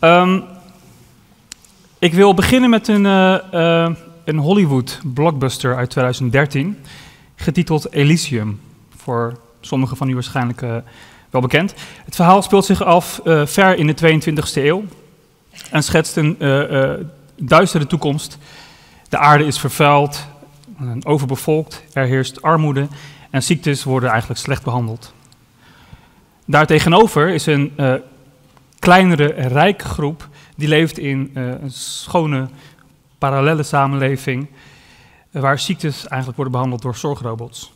Ehm, ik wil beginnen met een, uh, een Hollywood blockbuster uit 2013, getiteld Elysium. Voor sommigen van u waarschijnlijk uh, wel bekend. Het verhaal speelt zich af ver in de 22e eeuw en schetst een duistere toekomst. De aarde is vervuild, overbevolkt, er heerst armoede en ziektes worden eigenlijk slecht behandeld. Daartegenover is een kleinere, rijke groep die leeft in uh, een schone, parallele samenleving, uh, waar ziektes eigenlijk worden behandeld door zorgrobots.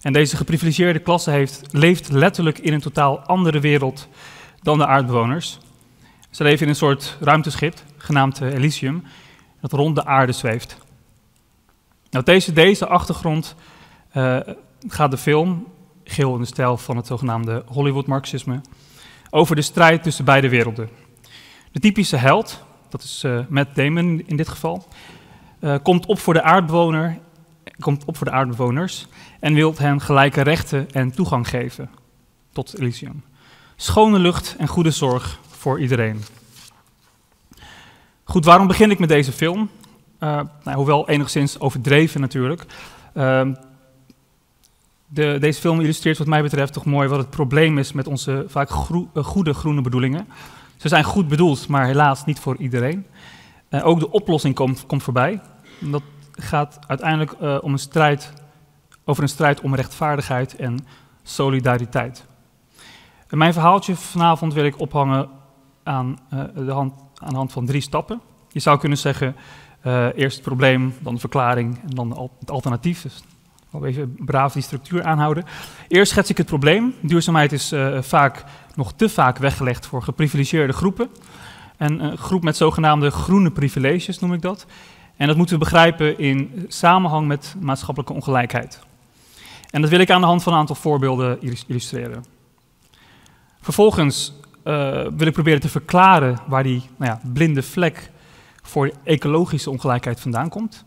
En deze geprivilegeerde klasse heeft, leeft letterlijk in een totaal andere wereld dan de aardbewoners. Ze leven in een soort ruimteschip, genaamd Elysium, dat rond de aarde zweeft. Nou, deze, deze achtergrond gaat de film geel in de stijl van het zogenaamde Hollywood-marxisme, over de strijd tussen beide werelden. De typische held, dat is uh, Matt Damon in dit geval, uh, komt, op voor de aardbewoner, komt op voor de aardbewoners en wil hen gelijke rechten en toegang geven tot Elysium. Schone lucht en goede zorg voor iedereen. Goed, waarom begin ik met deze film? Uh, nou, hoewel enigszins overdreven natuurlijk. De, deze film illustreert wat mij betreft toch mooi wat het probleem is met onze vaak eh, goede groene bedoelingen. Ze zijn goed bedoeld, maar helaas niet voor iedereen. Uh, ook de oplossing komt, komt voorbij. Dat gaat uiteindelijk uh, om een strijd, over een strijd om rechtvaardigheid en solidariteit. En mijn verhaaltje vanavond wil ik ophangen aan, de hand, aan hand van drie stappen. Je zou kunnen zeggen, eerst het probleem, dan de verklaring en dan het alternatief. Dus I'll even braaf die structuur aanhouden. Eerst schets ik het probleem. Duurzaamheid is uh, vaak nog te vaak weggelegd voor geprivilegeerde groepen. En een groep met zogenaamde groene privileges noem ik dat. En dat moeten we begrijpen in samenhang met maatschappelijke ongelijkheid. En dat wil ik aan de hand van een aantal voorbeelden illustreren. Vervolgens uh, wil ik proberen te verklaren waar die nou ja, blinde vlek voor ecologische ongelijkheid vandaan komt.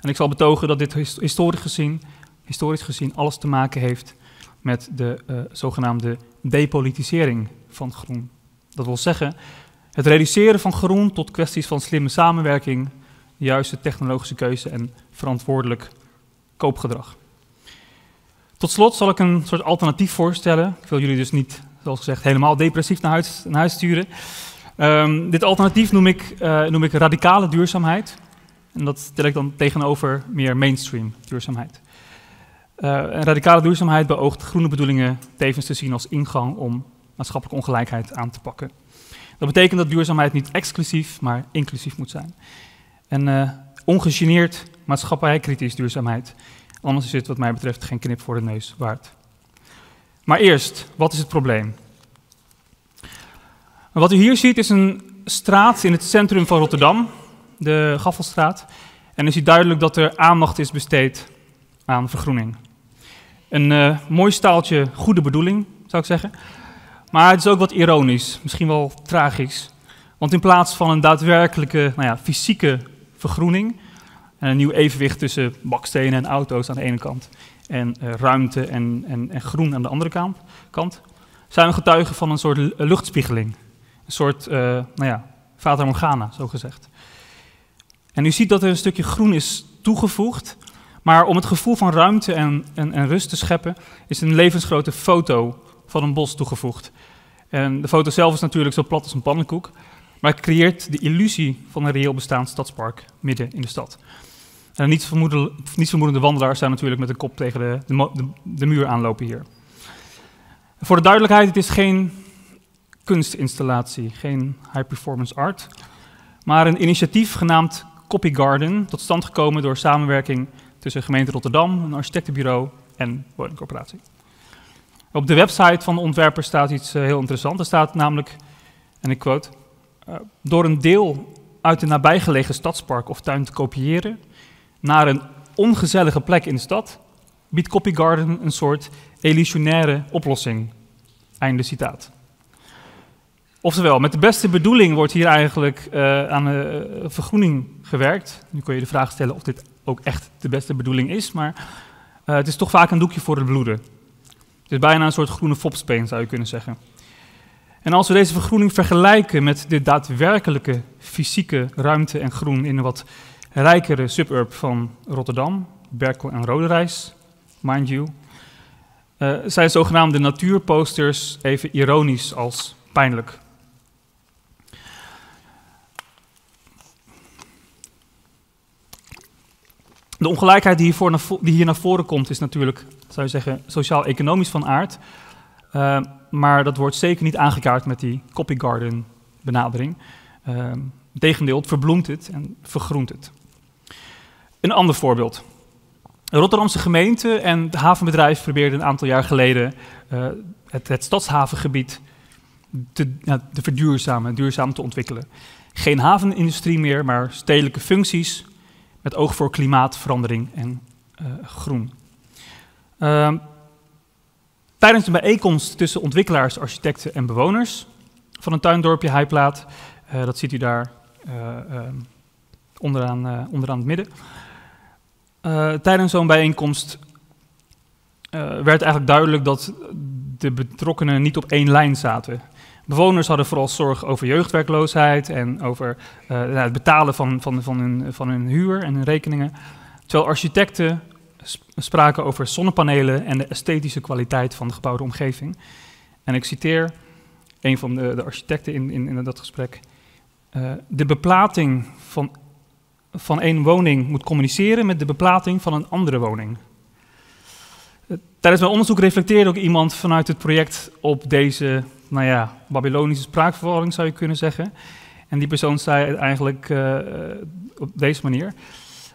En ik zal betogen dat dit historisch gezien historisch gezien alles te maken heeft met de uh, zogenaamde depolitisering van groen. Dat wil zeggen, het reduceren van groen tot kwesties van slimme samenwerking, juiste technologische keuze en verantwoordelijk koopgedrag. Tot slot zal ik een soort alternatief voorstellen. Ik wil jullie dus niet, zoals gezegd, helemaal depressief naar huis, naar huis sturen. Um, dit alternatief noem ik, uh, noem ik radicale duurzaamheid. En dat stel ik dan tegenover meer mainstream duurzaamheid. Uh, en radicale duurzaamheid beoogt groene bedoelingen tevens te zien als ingang om maatschappelijke ongelijkheid aan te pakken. Dat betekent dat duurzaamheid niet exclusief, maar inclusief moet zijn. En uh, ongegeneerd maatschappijkritisch duurzaamheid. Anders is het wat mij betreft geen knip voor de neus waard. Maar eerst, wat is het probleem? Wat u hier ziet is een straat in het centrum van Rotterdam, de Gaffelstraat. En u ziet duidelijk dat er aandacht is besteed aan vergroening. Een uh, mooi staaltje goede bedoeling, zou ik zeggen. Maar het is ook wat ironisch, misschien wel tragisch. Want in plaats van een daadwerkelijke nou ja, fysieke vergroening en een nieuw evenwicht tussen bakstenen en auto's aan de ene kant en uh, ruimte en, en, en, groen aan de andere kant, kant, zijn we getuigen van een soort luchtspiegeling. Een soort, uh, nou ja, Fata Morgana, zo gezegd. En u ziet dat er een stukje groen is toegevoegd maar om het gevoel van ruimte en, en, rust te scheppen, is een levensgrote foto van een bos toegevoegd. En de foto zelf is natuurlijk zo plat als een pannenkoek, maar het creëert de illusie van een reëel bestaand stadspark midden in de stad. En niets vermoedende wandelaars zijn natuurlijk met de kop tegen de, de, de muur aanlopen hier. Voor de duidelijkheid, het is geen kunstinstallatie, geen high-performance art, maar een initiatief genaamd Copy Garden, tot stand gekomen door samenwerking tussen gemeente Rotterdam, een architectenbureau en woningcorporatie. Op de website van de ontwerper staat iets uh, heel interessants. Er staat namelijk, en ik quote, uh, door een deel uit een nabijgelegen stadspark of tuin te kopiëren naar een ongezellige plek in de stad, biedt Copy Garden een soort illusionaire oplossing. Einde citaat. Oftewel, met de beste bedoeling wordt hier eigenlijk uh, aan vergroening gewerkt. Nu kun je de vraag stellen of dit ook echt de beste bedoeling is, maar uh, het is toch vaak een doekje voor het bloeden. Het is bijna een soort groene fopspeen, zou je kunnen zeggen. En als we deze vergroening vergelijken met de daadwerkelijke fysieke ruimte en groen in een wat rijkere suburb van Rotterdam, Berkel en Roderijs, mind you, uh, zijn zogenaamde natuurposters even ironisch als pijnlijk. De ongelijkheid die hier, die hier, naar voren komt is natuurlijk, zou je zeggen, sociaal-economisch van aard. Uh, maar dat wordt zeker niet aangekaart met die copygarden benadering. Uh, het verbloemt het en vergroent het. Een ander voorbeeld. De Rotterdamse gemeente en het havenbedrijf probeerden een aantal jaar geleden uh, het, het, stadshavengebied te, te verduurzamen, duurzaam te ontwikkelen. Geen havenindustrie meer, maar stedelijke functies met oog voor klimaatverandering en uh, groen. Uh, tijdens de bijeenkomst tussen ontwikkelaars, architecten en bewoners van een tuindorpje Heijplaat, uh, dat ziet u daar ehm, onderaan, onderaan het midden, tijdens zo'n bijeenkomst werd eigenlijk duidelijk dat de betrokkenen niet op één lijn zaten. Bewoners hadden vooral zorg over jeugdwerkloosheid en over uh, het betalen van, van, van, hun, van huur en hun rekeningen. Terwijl architecten spraken over zonnepanelen en de esthetische kwaliteit van de gebouwde omgeving. En ik citeer een van de, de architecten in, in, dat gesprek. Uh, de beplating van van één woning moet communiceren met de beplating van een andere woning. Tijdens mijn onderzoek reflecteerde ook iemand vanuit het project op deze, nou ja, Babylonische spraakverwarring zou je kunnen zeggen. En die persoon zei eigenlijk uh, op deze manier: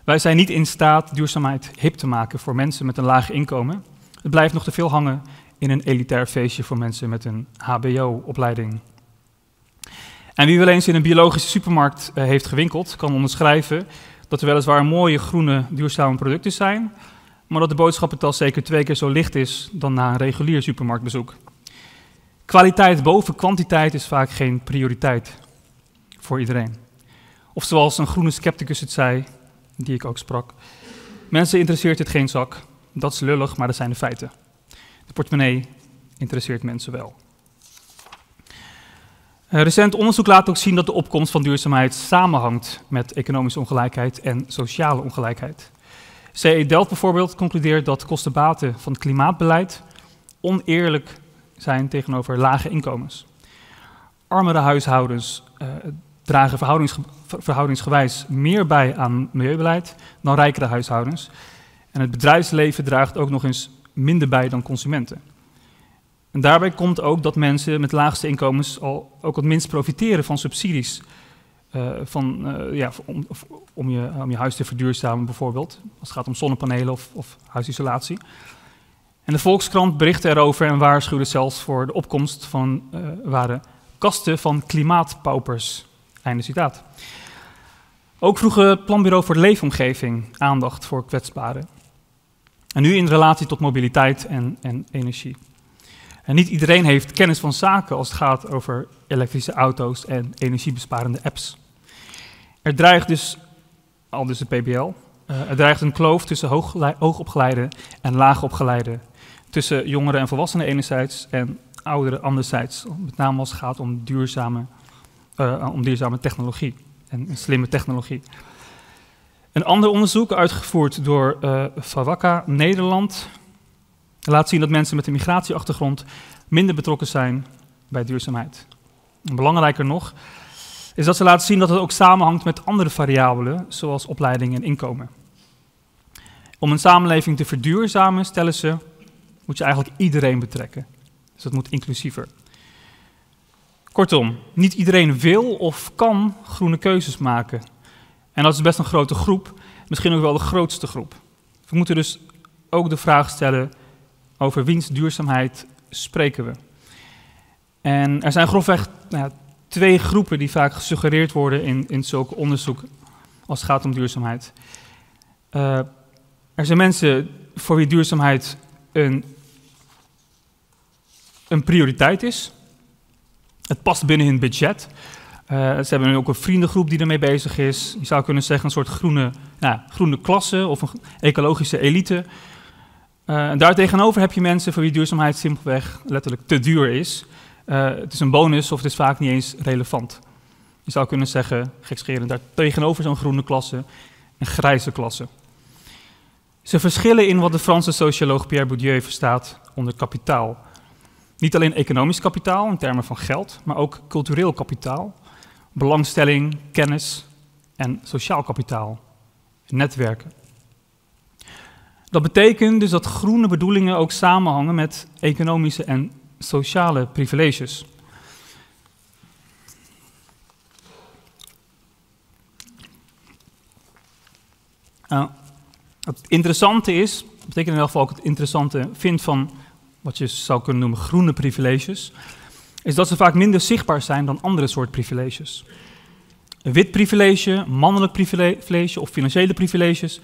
Wij zijn niet in staat duurzaamheid hip te maken voor mensen met een laag inkomen. Het blijft nog te veel hangen in een elitair feestje voor mensen met een HBO-opleiding. En wie wel eens in een biologische supermarkt uh, heeft gewinkeld, kan onderschrijven dat er weliswaar mooie, groene, duurzame producten zijn, maar dat de boodschappentas zeker twee keer zo licht is dan na een regulier supermarktbezoek. Kwaliteit boven kwantiteit is vaak geen prioriteit voor iedereen. Of zoals een groene scepticus het zei, die ik ook sprak. Mensen interesseert het geen zak. Dat is lullig, maar dat zijn de feiten. De portemonnee interesseert mensen wel. Eh, recent onderzoek laat ook zien dat de opkomst van duurzaamheid samenhangt met economische ongelijkheid en sociale ongelijkheid. CE Delft bijvoorbeeld concludeert dat kostenbaten van klimaatbeleid oneerlijk zijn tegenover lage inkomens. Armere huishoudens uh, dragen verhoudings, verhoudingsgewijs meer bij aan milieubeleid dan rijkere huishoudens. En het bedrijfsleven draagt ook nog eens minder bij dan consumenten. En daarbij komt ook dat mensen met laagste inkomens al ook het minst profiteren van subsidies. Uh, van, uh, ja, om, om, je, om je huis te verduurzamen bijvoorbeeld, als het gaat om zonnepanelen of, of huisisolatie. En de Volkskrant berichtte erover en waarschuwde zelfs voor de opkomst van uh, ware kasten van klimaatpaupers. Einde citaat. Ook vroeg het Planbureau voor de Leefomgeving aandacht voor kwetsbaren. En nu in relatie tot mobiliteit en, en energie. En niet iedereen heeft kennis van zaken als het gaat over elektrische auto's en energiebesparende apps. Er dreigt dus, al dus de PBL, uh, er dreigt een kloof tussen hoogopgeleide en laagopgeleide. Tussen jongeren en volwassenen enerzijds en ouderen anderzijds. Met name als het gaat om duurzame, uh, om duurzame technologie en, slimme technologie. Een ander onderzoek, uitgevoerd door uh, Nederland, laat zien dat mensen met een migratieachtergrond minder betrokken zijn bij duurzaamheid. En belangrijker nog is dat ze laten zien dat het ook samenhangt met andere variabelen, zoals opleiding en inkomen. Om een samenleving te verduurzamen, stellen ze, moet je eigenlijk iedereen betrekken. Dus dat moet inclusiever. Kortom, niet iedereen wil of kan groene keuzes maken. En dat is best een grote groep, misschien ook wel de grootste groep. We moeten dus ook de vraag stellen: over wiens duurzaamheid spreken we? En er zijn grofweg nou, twee groepen die vaak gesuggereerd worden in, in zulke onderzoek als het gaat om duurzaamheid. Uh, er zijn mensen voor wie duurzaamheid een, een prioriteit is. Het past binnen hun budget. Uh, ze hebben ook een vriendengroep die ermee bezig is. Je zou kunnen zeggen een soort groene, nou, groene klasse of een ecologische elite. En daartegenover heb je mensen voor wie duurzaamheid simpelweg letterlijk te duur is. Uh, het is een bonus of het is vaak niet eens relevant. Je zou kunnen zeggen, daar tegenover zo'n groene klasse een grijze klasse. Ze verschillen in wat de Franse socioloog Pierre Bourdieu verstaat onder kapitaal. Niet alleen economisch kapitaal in termen van geld, maar ook cultureel kapitaal, belangstelling, kennis en sociaal kapitaal, netwerken. Dat betekent dus dat groene bedoelingen ook samenhangen met economische en sociale privileges. Uh, het interessante is, dat betekent in elk geval ook het interessante vind van wat je zou kunnen noemen groene privileges, is dat ze vaak minder zichtbaar zijn dan andere soort privileges. Een wit privilege, mannelijk privilege of financiële privileges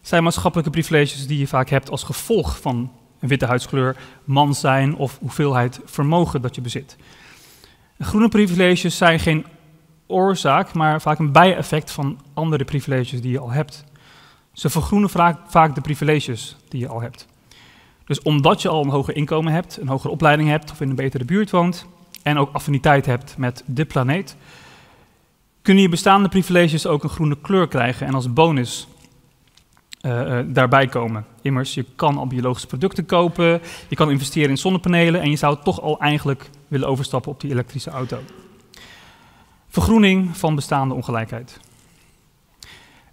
zijn maatschappelijke privileges die je vaak hebt als gevolg van een witte huidskleur, man zijn of hoeveelheid vermogen dat je bezit. Groene privileges zijn geen oorzaak, maar vaak een bijeffect van andere privileges die je al hebt. Ze vergroenen vaak, de privileges die je al hebt. Dus omdat je al een hoger inkomen hebt, een hogere opleiding hebt of in een betere buurt woont en ook affiniteit hebt met de planeet, kunnen je bestaande privileges ook een groene kleur krijgen en als bonus uh, daarbij komen. Immers, je kan al biologische producten kopen, je kan investeren in zonnepanelen en je zou toch al eigenlijk willen overstappen op die elektrische auto. Vergroening van bestaande ongelijkheid.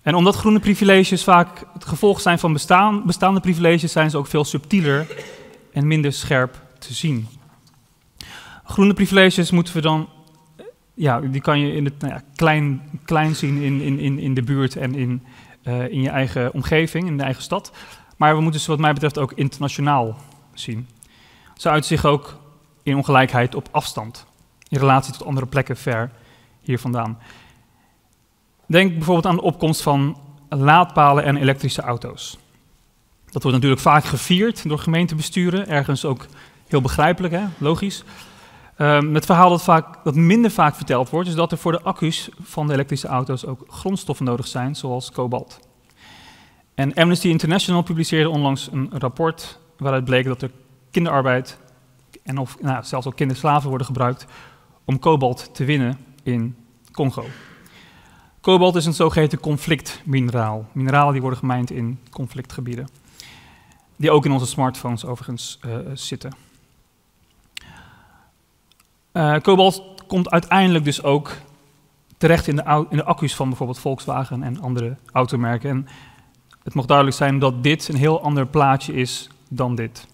En omdat groene privileges vaak het gevolg zijn van bestaan, bestaande privileges, zijn ze ook veel subtieler en minder scherp te zien. Groene privileges moeten we dan, ja, die kan je in het nou ja, klein, klein zien in, in, in, de buurt en in, uh, in je eigen omgeving, in de eigen stad. Maar we moeten ze wat mij betreft ook internationaal zien. Ze uit zich ook in ongelijkheid op afstand, in relatie tot andere plekken ver hier vandaan. Denk bijvoorbeeld aan de opkomst van laadpalen en elektrische auto's. Dat wordt natuurlijk vaak gevierd door gemeentebesturen, ergens ook heel begrijpelijk, hè? logisch. Um, het verhaal dat, vaak, dat minder vaak verteld wordt, is dat er voor de accu's van de elektrische auto's ook grondstoffen nodig zijn, zoals kobalt. En Amnesty International publiceerde onlangs een rapport waaruit bleek dat er kinderarbeid en of, nou, zelfs ook kinderslaven worden gebruikt om kobalt te winnen in Congo. Kobalt is een zogeheten conflictmineraal. Mineralen die worden gemijnd in conflictgebieden. Die ook in onze smartphones overigens uh, zitten. Uh, kobalt komt uiteindelijk dus ook terecht in de, in de accu's van bijvoorbeeld Volkswagen en andere automerken. En het mag duidelijk zijn dat dit een heel ander plaatje is dan dit.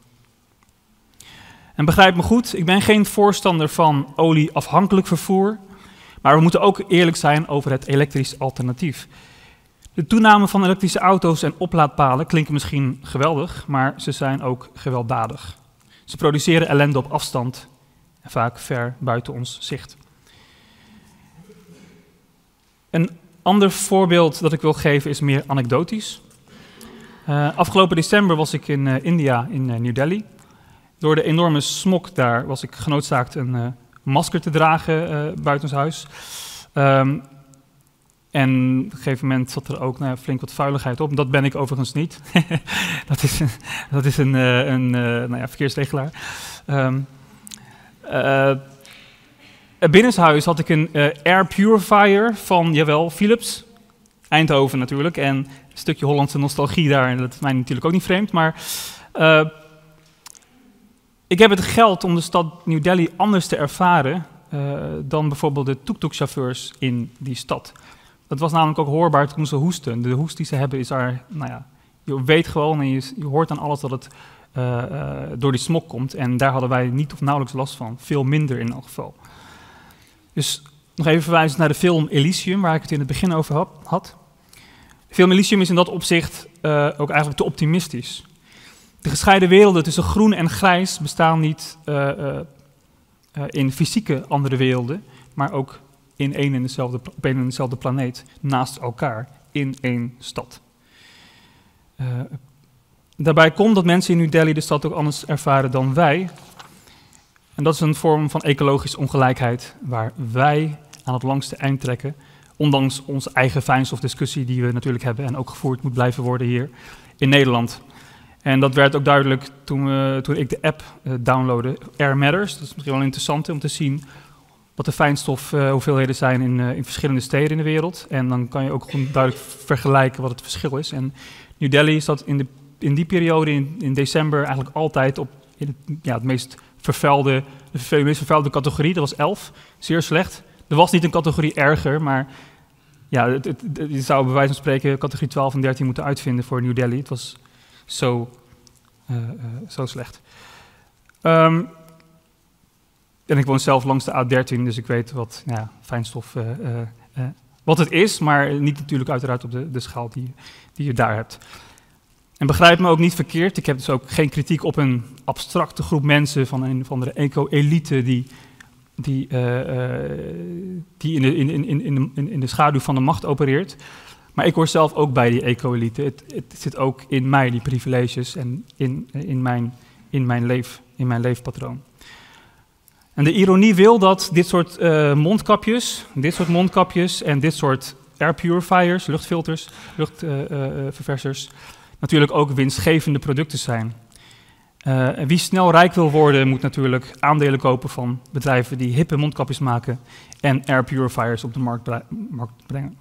En begrijp me goed, ik ben geen voorstander van olieafhankelijk vervoer. Maar we moeten ook eerlijk zijn over het elektrisch alternatief. De toename van elektrische auto's en oplaadpalen klinken misschien geweldig, maar ze zijn ook gewelddadig. Ze produceren ellende op afstand en vaak ver buiten ons zicht. Een ander voorbeeld dat ik wil geven is meer anekdotisch. Uh, afgelopen december was ik in uh, India, in uh, New Delhi. Door de enorme smog daar was ik genoodzaakt een masker te dragen uh, buitenshuis. Um, en op een gegeven moment zat er ook nou, flink wat vuiligheid op. Dat ben ik overigens niet. dat is een, dat is een, uh, een uh, nou ja, verkeersregelaar. Um, binnenshuis had ik een air purifier van, jawel, Philips. Eindhoven natuurlijk. En een stukje Hollandse nostalgie daar. En dat is mij natuurlijk ook niet vreemd. Maar ik heb het geld om de stad New Delhi anders te ervaren uh, dan bijvoorbeeld de tuk-tuk-chauffeurs in die stad. Dat was namelijk ook hoorbaar toen ze hoesten. De hoest die ze hebben is daar, nou ja, je weet gewoon en je, hoort aan alles dat het uh, uh, door die smok komt. En daar hadden wij niet of nauwelijks last van. Veel minder in elk geval. Dus nog even verwijzen naar de film Elysium, waar ik het in het begin over had. De film Elysium is in dat opzicht ook eigenlijk te optimistisch. De gescheiden werelden tussen groen en grijs bestaan niet uh, uh, in fysieke andere werelden, maar ook in één en dezelfde, op één en dezelfde planeet, naast elkaar, in één stad. daarbij komt dat mensen in New Delhi de stad ook anders ervaren dan wij. En dat is een vorm van ecologische ongelijkheid waar wij aan het langste eind trekken, ondanks onze eigen fijnstofdiscussie die we natuurlijk hebben en ook gevoerd moet blijven worden hier in Nederland. En dat werd ook duidelijk toen, we, toen ik de app uh, downloadde, Air Matters. Dat is misschien wel interessant om te zien wat de fijnstofhoeveelheden uh, zijn in, uh, in verschillende steden in de wereld. En dan kan je ook gewoon duidelijk vergelijken wat het verschil is. En New Delhi zat in, de, in die periode, in, december, eigenlijk altijd op in ja, het meest vervuilde, de meest vervuilde categorie. Dat was 11, zeer slecht. Er was niet een categorie erger, maar ja, het, het, je zou bij wijze van spreken categorie 12 en 13 moeten uitvinden voor New Delhi. Het was zo, uh, uh, zo slecht. Um, en ik woon zelf langs de A13, dus ik weet wat nou ja, fijnstof uh, wat het is, maar niet natuurlijk uiteraard op de, schaal die, die je daar hebt. En begrijp me ook niet verkeerd, ik heb dus ook geen kritiek op een abstracte groep mensen van een van de eco-elite die die, die in, de, in, in, in, in de schaduw van de macht opereert. Maar ik hoor zelf ook bij die eco-elite. Het, het, zit ook in mij, die privileges, en in, in, mijn, in, mijn, leef, in mijn leefpatroon. En de ironie wil dat dit soort uh, mondkapjes, dit soort mondkapjes en dit soort air purifiers, luchtfilters, luchtverversers, natuurlijk ook winstgevende producten zijn. Uh, wie snel rijk wil worden, moet natuurlijk aandelen kopen van bedrijven die hippe mondkapjes maken en air purifiers op de markt, markt brengen.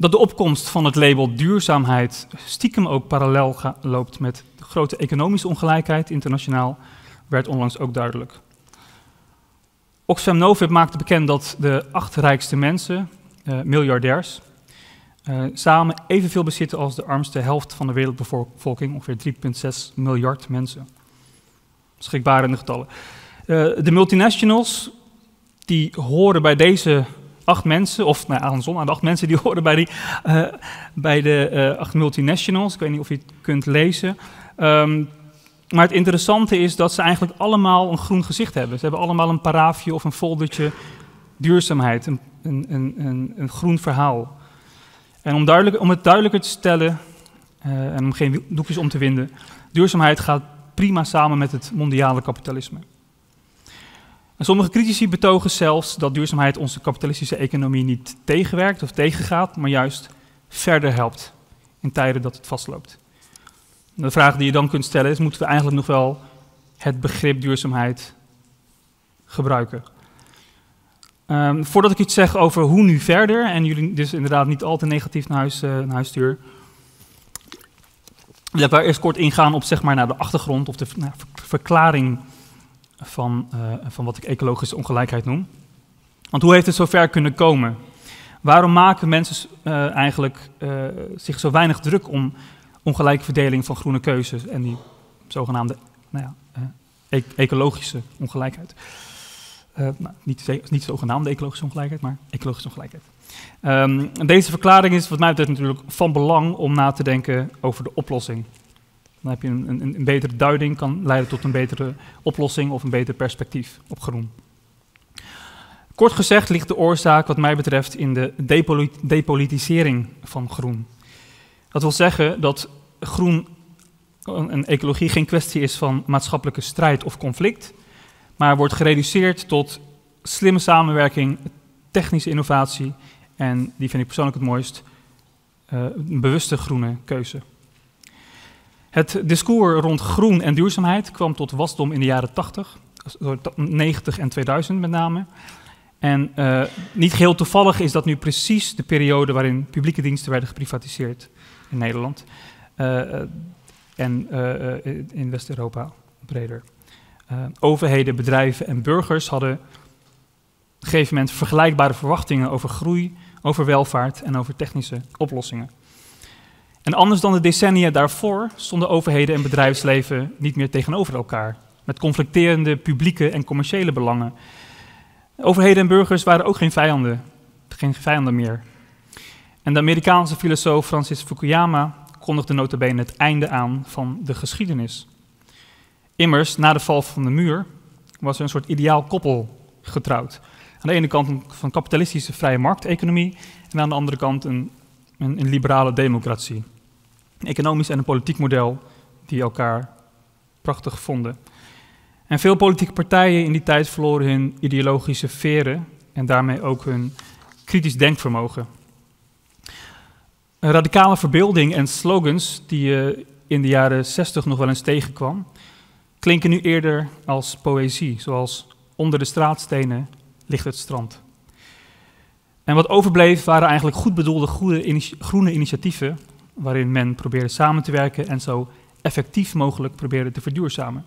Dat de opkomst van het label duurzaamheid stiekem ook parallel loopt met de grote economische ongelijkheid internationaal, werd onlangs ook duidelijk. Oxfam Novib maakte bekend dat de acht rijkste mensen, uh, miljardairs, uh, samen evenveel bezitten als de armste helft van de wereldbevolking, ongeveer 3,6 miljard mensen. Schrikbarende getallen. Uh, de multinationals, die horen bij deze acht mensen, of nou, aan de acht mensen die horen bij, die, uh, bij de acht multinationals. Ik weet niet of je het kunt lezen. Um, maar het interessante is dat ze eigenlijk allemaal een groen gezicht hebben. Ze hebben allemaal een paraafje of een foldertje duurzaamheid, een, een, een, een groen verhaal. En om, duidelijk, om het duidelijker te stellen uh, en om geen doekjes om te winden, duurzaamheid gaat prima samen met het mondiale kapitalisme. En sommige critici betogen zelfs dat duurzaamheid onze kapitalistische economie niet tegenwerkt of tegengaat, maar juist verder helpt in tijden dat het vastloopt. De vraag die je dan kunt stellen is, moeten we eigenlijk nog wel het begrip duurzaamheid gebruiken? Um, voordat ik iets zeg over hoe nu verder, en jullie dus inderdaad niet al te negatief naar huis, uh, naar huis wil ik daar eerst kort ingaan op zeg maar, naar de achtergrond of de verklaring van, uh, van wat ik ecologische ongelijkheid noem. Want hoe heeft het zover kunnen komen? Waarom maken mensen uh, eigenlijk zich zo weinig druk om ongelijke verdeling van groene keuzes en die zogenaamde nou ja, e ecologische ongelijkheid? Nou, niet, niet zogenaamde ecologische ongelijkheid, maar ecologische ongelijkheid. Um, deze verklaring is wat mij betreft natuurlijk van belang om na te denken over de oplossing. Dan heb je een, een, betere duiding, kan leiden tot een betere oplossing of een beter perspectief op groen. Kort gezegd ligt de oorzaak wat mij betreft in de depolit depolitisering van groen. Dat wil zeggen dat groen en ecologie geen kwestie is van maatschappelijke strijd of conflict, maar wordt gereduceerd tot slimme samenwerking, technische innovatie en, die vind ik persoonlijk het mooist, uh, een bewuste groene keuze. Het discours rond groen en duurzaamheid kwam tot wasdom in de jaren 80, 90 en 2000 met name. En uh, niet geheel toevallig is dat nu precies de periode waarin publieke diensten werden geprivatiseerd in Nederland uh, en in West-Europa breder. Overheden, bedrijven en burgers hadden op een gegeven moment vergelijkbare verwachtingen over groei, over welvaart en over technische oplossingen. En anders dan de decennia daarvoor stonden overheden en bedrijfsleven niet meer tegenover elkaar, met conflicterende publieke en commerciële belangen. Overheden en burgers waren ook geen vijanden, geen vijanden meer. En de Amerikaanse filosoof Francis Fukuyama kondigde notabene het einde aan van de geschiedenis. Immers, na de val van de muur was er een soort ideaal koppel getrouwd. Aan de ene kant een van kapitalistische vrije markteconomie en aan de andere kant een, een, een liberale democratie. Een economisch en een politiek model die elkaar prachtig vonden. En veel politieke partijen in die tijd verloren hun ideologische veren en daarmee ook hun kritisch denkvermogen. Een radicale verbeelding en slogans die uh, in de jaren 60 nog wel eens tegenkwam, klinken nu eerder als poëzie, zoals onder de straatstenen ligt het strand. En wat overbleef waren eigenlijk goed bedoelde goede groene initiatieven, waarin men probeerde samen te werken en zo effectief mogelijk probeerde te verduurzamen.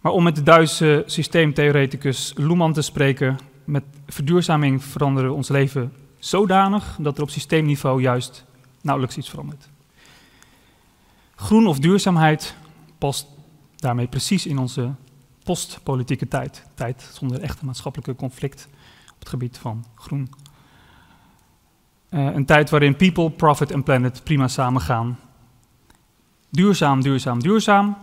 Maar om met de Duitse systeemtheoreticus Luhmann te spreken, met verduurzaming veranderen we ons leven zodanig dat er op systeemniveau juist nauwelijks iets verandert. Groen of duurzaamheid past daarmee precies in onze postpolitieke tijd. Tijd zonder echte maatschappelijke conflict het gebied van groen. Uh, een tijd waarin people, profit en planet prima samengaan. Duurzaam, duurzaam, duurzaam.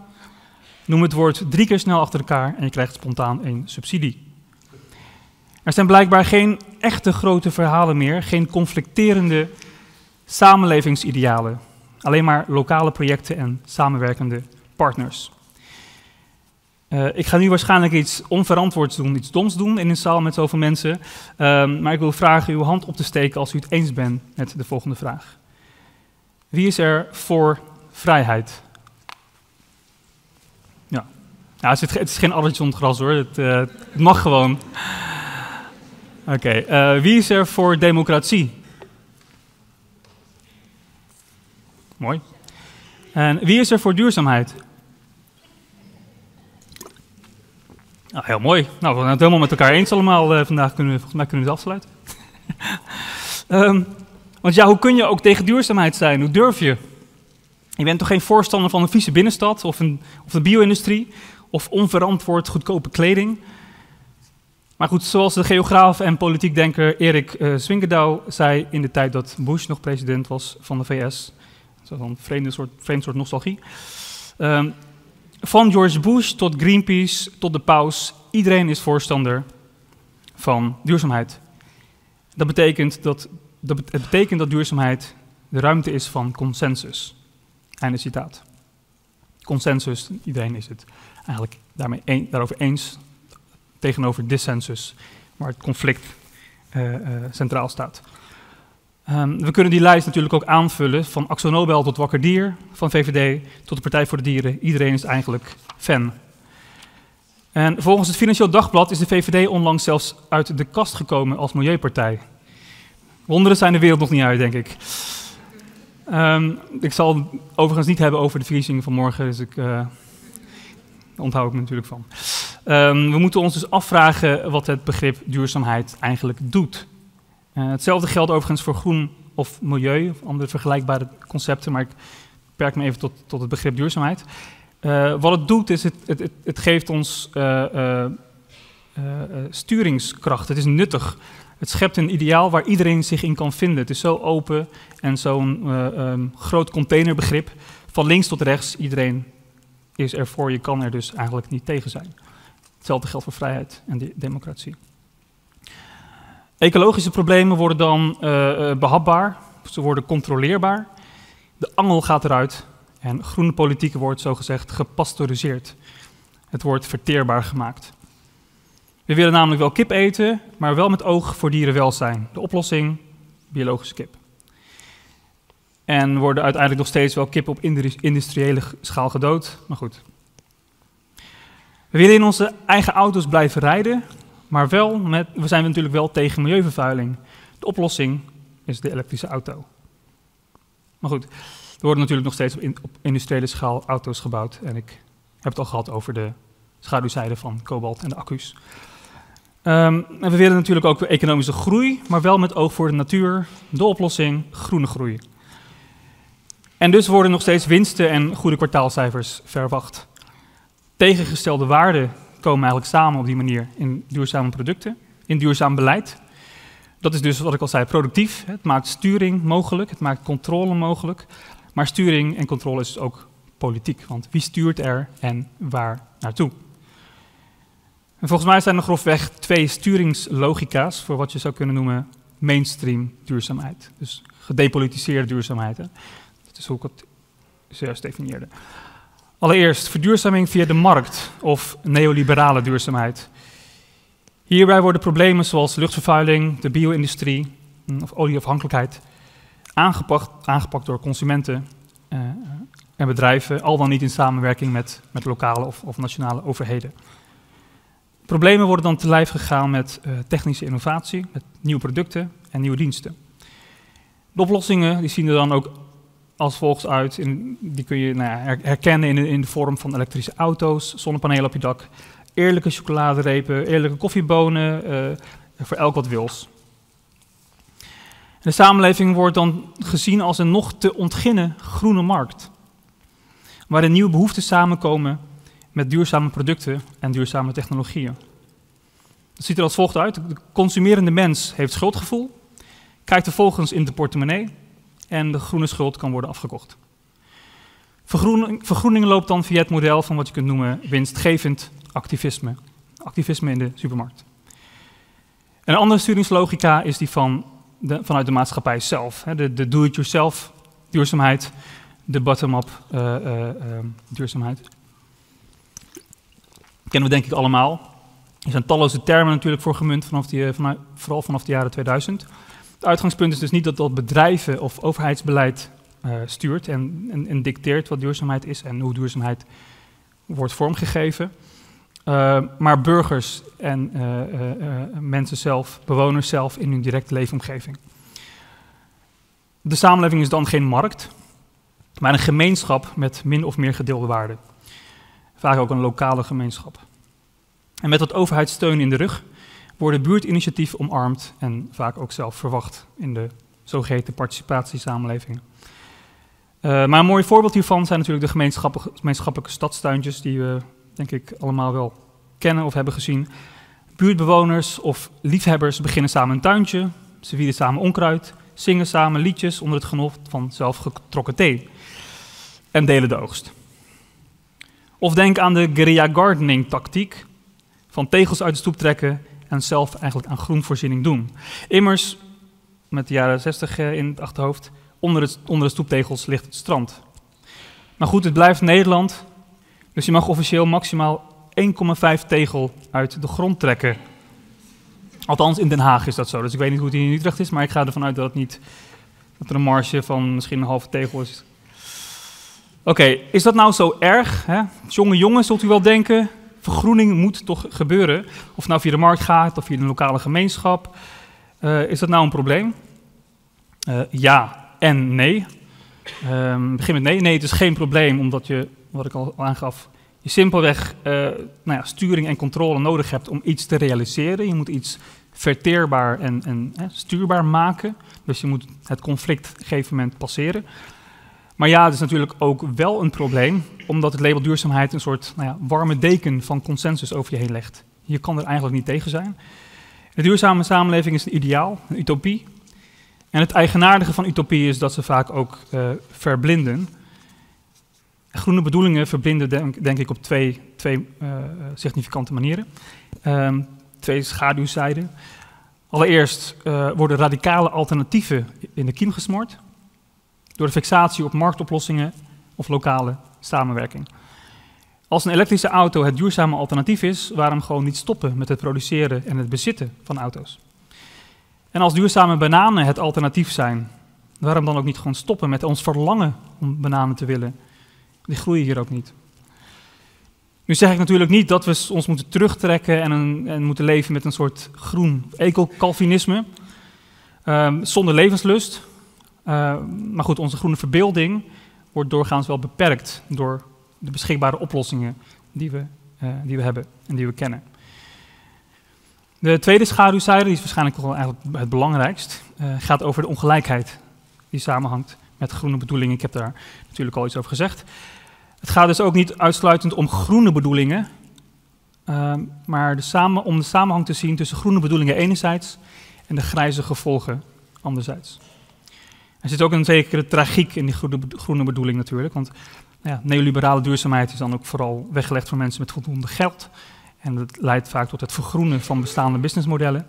Noem het woord drie keer snel achter elkaar en je krijgt spontaan een subsidie. Er zijn blijkbaar geen echte grote verhalen meer, geen conflicterende samenlevingsidealen. Alleen maar lokale projecten en samenwerkende partners. Uh, ik ga nu waarschijnlijk iets onverantwoords doen, iets doms doen in een zaal met zoveel mensen. Uh, maar ik wil vragen uw hand op te steken als u het eens bent met de volgende vraag. Wie is er voor vrijheid? Ja, ja het, is, het is geen onder gras hoor, het, uh, het mag gewoon. Oké. Eh, wie is er voor democratie? Mooi. En wie is er voor duurzaamheid? Nou, heel mooi. Nou, we zijn het helemaal met elkaar eens allemaal. Uh, vandaag kunnen we, volgens mij kunnen we het afsluiten. um, want ja, hoe kun je ook tegen duurzaamheid zijn? Hoe durf je? Je bent toch geen voorstander van een vieze binnenstad of, een, of de bio-industrie of onverantwoord goedkope kleding? Maar goed, zoals de geograaf en politiek denker Erik uh, zei in de tijd dat Bush nog president was van de VS, zo'n vreemde soort, vreemd soort nostalgie. Um, van George Bush tot Greenpeace tot de paus, iedereen is voorstander van duurzaamheid. Dat betekent dat, dat, het betekent dat duurzaamheid de ruimte is van consensus. Einde citaat. Consensus, iedereen is het eigenlijk daarmee daarover eens, tegenover dissensus, waar het conflict uh, uh, centraal staat. Um, we kunnen die lijst natuurlijk ook aanvullen, van Axel Nobel tot Wakker Dier, van VVD tot de Partij voor de Dieren. Iedereen is eigenlijk fan. En volgens het Financieel Dagblad is de VVD onlangs zelfs uit de kast gekomen als milieupartij. Wonderen zijn de wereld nog niet uit, denk ik. Um, ik zal het overigens niet hebben over de verkiezingen van morgen, dus ik, uh, daar onthoud ik me natuurlijk van. Um, we moeten ons dus afvragen wat het begrip duurzaamheid eigenlijk doet. Uh, hetzelfde geldt overigens voor groen of milieu, of andere vergelijkbare concepten, maar ik beperk me even tot, tot het begrip duurzaamheid. Uh, wat het doet, is het, het, het, het geeft ons uh, sturingskracht. Het is nuttig. Het schept een ideaal waar iedereen zich in kan vinden. Het is zo open en zo'n um, groot containerbegrip. Van links tot rechts, iedereen is er voor. Je kan er dus eigenlijk niet tegen zijn. Hetzelfde geldt voor vrijheid en de democratie. Ecologische problemen worden dan uh, behapbaar, ze worden controleerbaar. De angel gaat eruit en groene politiek wordt zogezegd gepasteuriseerd. Het wordt verteerbaar gemaakt. We willen namelijk wel kip eten, maar wel met oog voor dierenwelzijn. De oplossing, biologische kip. En worden uiteindelijk nog steeds wel kip op industriële schaal gedood, maar goed. We willen in onze eigen auto's blijven rijden, maar wel met, we zijn natuurlijk wel tegen milieuvervuiling. De oplossing is de elektrische auto. Maar goed, er worden natuurlijk nog steeds op, industriële schaal auto's gebouwd. En ik heb het al gehad over de schaduwzijde van kobalt en de accu's. Um, en we willen natuurlijk ook economische groei, maar wel met oog voor de natuur. De oplossing, groene groei. En dus worden nog steeds winsten en goede kwartaalcijfers verwacht. Tegengestelde waarden komen eigenlijk samen op die manier in duurzame producten, in duurzaam beleid. Dat is dus wat ik al zei, productief. Het maakt sturing mogelijk, het maakt controle mogelijk. Maar sturing en controle is ook politiek, want wie stuurt er en waar naartoe? En volgens mij zijn er grofweg twee sturingslogica's voor wat je zou kunnen noemen mainstream duurzaamheid. Dus gedepolitiseerde duurzaamheid. Hè? Dat is hoe ik het zojuist definieerde. Allereerst verduurzaming via de markt of neoliberale duurzaamheid. Hierbij worden problemen zoals luchtvervuiling, de bio-industrie hm, of olieafhankelijkheid aangepakt, aangepakt door consumenten en bedrijven, al dan niet in samenwerking met, met lokale of, of nationale overheden. Problemen worden dan te lijf gegaan met technische innovatie, met nieuwe producten en nieuwe diensten. De oplossingen die zien er dan ook als volgt uit. In, die kun je nou ja, herkennen in in de vorm van elektrische auto's, zonnepanelen op je dak, eerlijke chocoladerepen, eerlijke koffiebonen, uh, voor elk wat wils. De samenleving wordt dan gezien als een nog te ontginnen groene markt, waarin nieuwe behoeften samenkomen met duurzame producten en duurzame technologieën. Het ziet er als volgt uit. De consumerende mens heeft schuldgevoel, kijkt vervolgens in de portemonnee en de groene schuld kan worden afgekocht. Vergroening, vergroening loopt dan via het model van wat je kunt noemen winstgevend activisme. Activisme in de supermarkt. een andere sturingslogica is die van de, vanuit de maatschappij zelf. De, de do-it-yourself duurzaamheid, de bottom-up uh, uh, duurzaamheid. Kennen we denk ik allemaal. Er zijn talloze termen natuurlijk voor gemunt, vanaf die, vanuit, vooral vanaf de jaren 2000. Het uitgangspunt is dus niet dat dat bedrijven of overheidsbeleid uh, stuurt en, en, dicteert wat duurzaamheid is en hoe duurzaamheid wordt vormgegeven. Uh, maar burgers en uh, mensen zelf, bewoners zelf in hun directe leefomgeving. De samenleving is dan geen markt, maar een gemeenschap met min of meer gedeelde waarden. Vaak ook een lokale gemeenschap. En met wat overheidssteun in de rug worden buurtinitiatieven omarmd en vaak ook zelf verwacht in de zogeheten participatiesamenleving. Uh, maar een mooi voorbeeld hiervan zijn natuurlijk de gemeenschappelijke, gemeenschappelijke stadstuintjes, die we denk ik allemaal wel kennen of hebben gezien. Buurtbewoners of liefhebbers beginnen samen een tuintje, ze vieren samen onkruid, zingen samen liedjes onder het genot van zelfgetrokken thee en delen de oogst. Of denk aan de guerrilla gardening tactiek, van tegels uit de stoep trekken en zelf eigenlijk aan groenvoorziening doen. Immers, met de jaren 60 eh, in het achterhoofd, onder, het, onder de stoeptegels ligt het strand. Maar goed, het blijft Nederland, dus je mag officieel maximaal 1,5 tegel uit de grond trekken. Althans, in Den Haag is dat zo. Dus ik weet niet hoe het in Utrecht is, maar ik ga ervan uit dat, het niet, dat er een marge van misschien een halve tegel is. Oké, is dat nou zo erg? Hè? Jonge jongen, zult u wel denken vergroening moet toch gebeuren. Of nou via de markt gaat of via een lokale gemeenschap. Uh, is dat nou een probleem? Uh, ja en nee. Um, begin met nee. Nee, het is geen probleem, omdat je, wat ik al aangaf, je simpelweg uh, nou ja, sturing en controle nodig hebt om iets te realiseren. Je moet iets verteerbaar en, en stuurbaar maken. Dus je moet het conflict op een gegeven moment passeren. Maar ja, het is natuurlijk ook wel een probleem, omdat het label duurzaamheid een soort nou ja, warme deken van consensus over je heen legt. Je kan er eigenlijk niet tegen zijn. De duurzame samenleving is een ideaal, een utopie. En het eigenaardige van utopie is dat ze vaak ook uh, verblinden. Groene bedoelingen verblinden, denk, ik, op twee, twee uh, significante manieren. Um, twee schaduwzijden. Allereerst uh, worden radicale alternatieven in de kiem gesmoord door de fixatie op marktoplossingen of lokale samenwerking. Als een elektrische auto het duurzame alternatief is, waarom gewoon niet stoppen met het produceren en het bezitten van auto's? En als duurzame bananen het alternatief zijn, waarom dan ook niet gewoon stoppen met ons verlangen om bananen te willen? Die groeien hier ook niet. Nu zeg ik natuurlijk niet dat we ons moeten terugtrekken en, en moeten leven met een soort groen eco-calvinisme, um, zonder levenslust. Uh, maar goed, onze groene verbeelding wordt doorgaans wel beperkt door de beschikbare oplossingen die we, uh, die we hebben en die we kennen. De tweede schaduwzijde, die is waarschijnlijk wel eigenlijk het belangrijkst, uh, gaat over de ongelijkheid die samenhangt met groene bedoelingen. Ik heb daar natuurlijk al iets over gezegd. Het gaat dus ook niet uitsluitend om groene bedoelingen, maar de samen, om de samenhang te zien tussen groene bedoelingen enerzijds en de grijze gevolgen anderzijds. Er zit ook een zekere tragiek in die groene, bedoeling natuurlijk. Want ja, neoliberale duurzaamheid is dan ook vooral weggelegd voor mensen met voldoende geld. En dat leidt vaak tot het vergroenen van bestaande businessmodellen.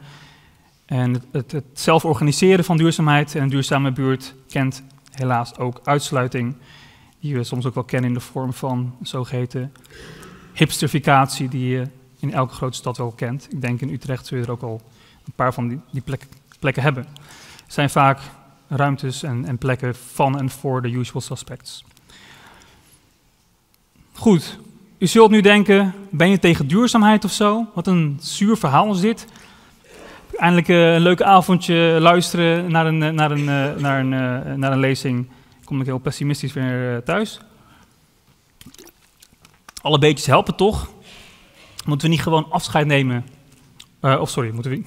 En het, het, van duurzaamheid en een duurzame buurt kent helaas ook uitsluiting. Die we soms ook wel kennen in de vorm van zogeheten hipsterficatie, die je in elke grote stad wel kent. Ik denk in Utrecht zul je er ook al een paar van die, plekken, hebben. Zijn vaak ruimtes en, en plekken van en voor de usual suspects. Goed, u zult nu denken, ben je tegen duurzaamheid of zo? Wat een zuur verhaal is dit. Eindelijk uh, een leuk avondje luisteren naar een, naar een, uh, naar een, naar een lezing. Kom ik heel pessimistisch weer thuis. Alle beetjes helpen toch? Moeten we niet gewoon afscheid nemen? of sorry, moeten we...